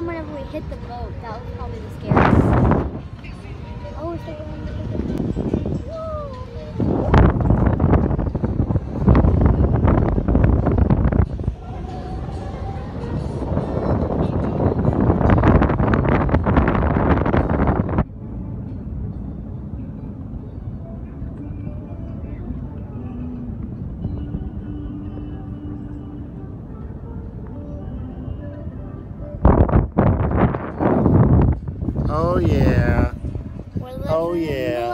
time whenever we hit the boat. That was probably the scariest. Oh yeah. Oh yeah.